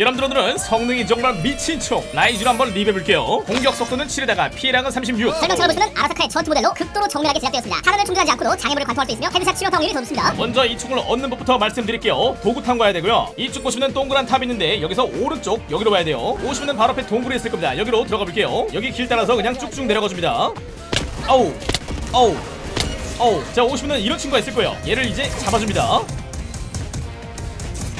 여러분들 오늘은 성능이 정말 미친 총. 라이쥬로 한번 리뷰해볼게요. 공격 속도는 7에다가 피해량은 36 설명처럼 보시면 아라사카의 전투 모델로 극도로 정밀하게 제작되었습니다. 카란을 충전하지 않고도 장애물을 관통할 수 있으며 헤드샷 치명 확률이 더 높습니다. 먼저 이 총을 얻는 법부터 말씀드릴게요. 도그타운 가야 되고요. 이쪽 보시면 동그란 탑이 있는데 여기서 오른쪽 여기로 와야 돼요. 오시면 바로 앞에 동굴이 있을 겁니다. 여기로 들어가 볼게요. 여기 길 따라서 그냥 쭉쭉 내려가 줍니다. 어우 어우 어우. 자 오시면 이런 친구가 있을 거예요. 얘를 이제 잡아줍니다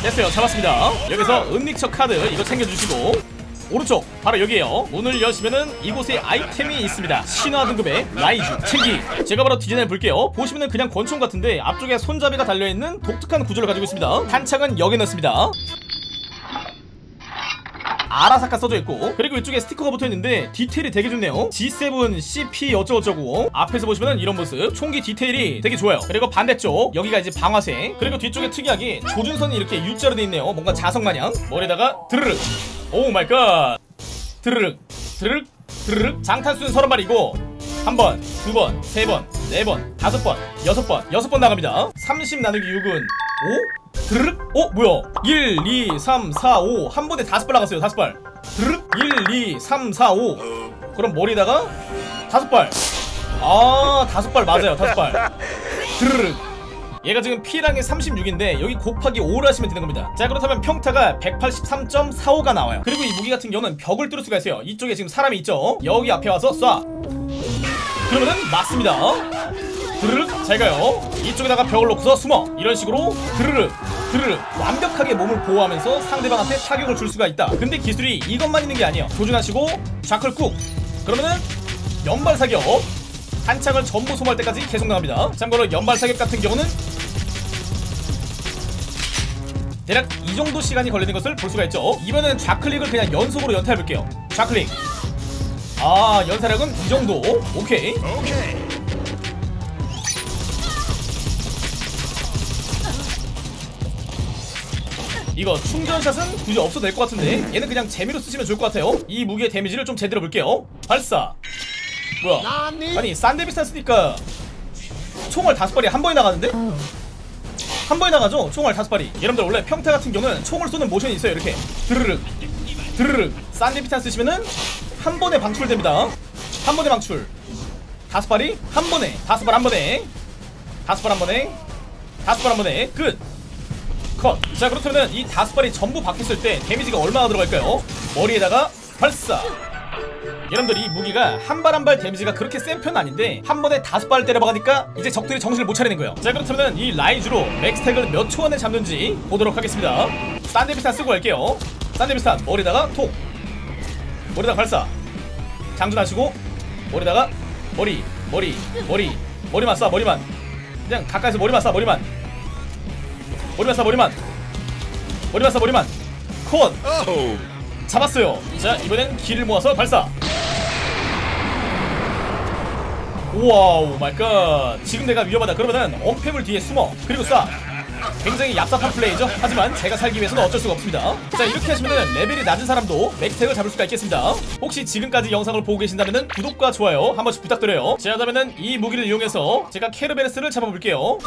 됐어요. 잡았습니다. 여기서 은닉처 카드 이거 챙겨주시고. 오른쪽 바로 여기에요. 문을 여시면은 이곳에 아이템이 있습니다. 신화 등급의 라이쥬 챙기. 제가 바로 디자인을 볼게요. 보시면은 그냥 권총 같은데 앞쪽에 손잡이가 달려있는 독특한 구조를 가지고 있습니다. 탄창은 여기에 넣습니다 아라사카 써져 있고 그리고 이쪽에 스티커가 붙어 있는데 디테일이 되게 좋네요. G7 CP 어쩌고저쩌고. 앞에서 보시면 이런 모습. 총기 디테일이 되게 좋아요. 그리고 반대쪽 여기가 이제 방아쇠 그리고 뒤쪽에 특이하게 조준선이 이렇게 U자로 돼 있네요. 뭔가 자석 마냥. 머리에다가 드르륵. Oh my god. 드르륵 드르륵 드르륵. 장탄수는 30발이고 한 번, 두 번, 세 번, 네 번, 다섯 번, 여섯 번, 여섯 번 나갑니다. 30 나누기 6은 5? 드르륵? 어, 뭐야? 1, 2, 3, 4, 5. 한 번에 다섯 발 나갔어요, 다섯 발. 드르륵? 1, 2, 3, 4, 5. 그럼 머리에다가 다섯 발. 아, 다섯 발 맞아요, 다섯 발. 드르륵. 얘가 지금 피해량이 36인데 여기 곱하기 5를 하시면 되는 겁니다 자 그렇다면 평타가 183.45가 나와요 그리고 이 무기 같은 경우는 벽을 뚫을 수가 있어요 이쪽에 지금 사람이 있죠 여기 앞에 와서 쏴 그러면은 맞습니다 드르륵 잘 가요. 이쪽에다가 벽을 놓고서 숨어. 이런 식으로 드르륵 드르륵 완벽하게 몸을 보호하면서 상대방한테 타격을 줄 수가 있다. 근데 기술이 이것만 있는 게 아니에요. 조준하시고 샤클 쿡 그러면은 연발 사격. 한창을 전부 소모할 때까지 계속 나갑니다. 참고로 연발 사격 같은 경우는 대략 이 정도 시간이 걸리는 것을 볼 수가 있죠. 이번에는 좌클릭을 그냥 연속으로 연타해볼게요. 좌클릭. 아 연사력은 이 정도. 오케이. 이 거 충전샷은 굳이 없어도 될 것 같은데 얘는 그냥 재미로 쓰시면 좋을 것 같아요. 이 무기의 데미지를 좀 제대로 볼게요. 발사. 뭐야? 아니 싼데 비싼 쓰니까 총알 다섯 발이 한 번에 나가는데? 한 번에 나가죠? 총알 다섯 발이. 여러분들 원래 평타 같은 경우는 총을 쏘는 모션이 있어요. 이렇게 드르륵 드르륵. 싼데비스탄 쓰시면은 한 번에 방출됩니다. 한 번에 방출. 다섯 발이 한 번에 다섯 발 한 번에. 다섯 발 한 번에 다섯 발 한 번에. 끝 컷. 자 그렇다면 이 다섯 발이 전부 박혔을 때 데미지가 얼마나 들어갈까요? 머리에다가 발사. 여러분들 이 무기가 한 발 한 발 데미지가 그렇게 센 편은 아닌데 한 번에 다섯 발을 때려박으니까 이제 적들이 정신을 못 차리는 거예요. 자 그렇다면 이 라이쥬로 맥스택을 몇 초 안에 잡는지 보도록 하겠습니다. 싼데비스탄 쓰고 갈게요. 싼데비스탄 머리에다가 톡. 머리에다가 발사. 장전하시고 머리에다가 머리 머리 머리 머리만 쏴 머리만 그냥 가까이서 머리만 쏴 머리만 머리만 쏴 머리만. 머리만 쏴 머리만. 컷 잡았어요. 자 이번엔 기를 모아서 발사. Wow my god. 지금 내가 위험하다. 그러면은 엄폐물 뒤에 숨어. 그리고 쏴. 굉장히 얍삽한 플레이죠. 하지만 제가 살기 위해서는 어쩔 수가 없습니다. 자 이렇게 하시면은 레벨이 낮은 사람도 맥스택을 잡을 수가 있겠습니다. 혹시 지금까지 영상을 보고 계신다면은 구독과 좋아요 한 번씩 부탁드려요. 자 그러면은 이 무기를 이용해서 제가 케르베르스를 잡아볼게요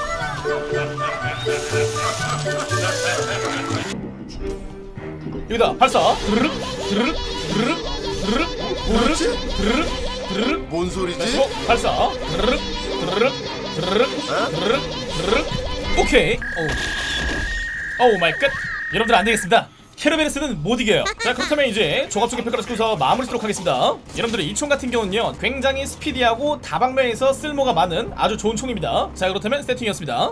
여기다 발사. 드르륵 드르륵 드르륵 드르륵 드르륵 드르륵 드르륵. 뭔 소리지? 마시고 발사. 드르륵 드르륵 드르륵 드르륵 드르륵. 오케이. 오우 오우 마이 갓. 여러분들 안 되겠습니다. 케르베르스는 못 이겨요. 자 그렇다면 이제 조갑적인 평가를 쓰고서 마무리 쓰도록 하겠습니다. 여러분들 이 총 같은 경우는요 굉장히 스피디하고 다방면에서 쓸모가 많은 아주 좋은 총입니다. 자 그렇다면 세팅이었습니다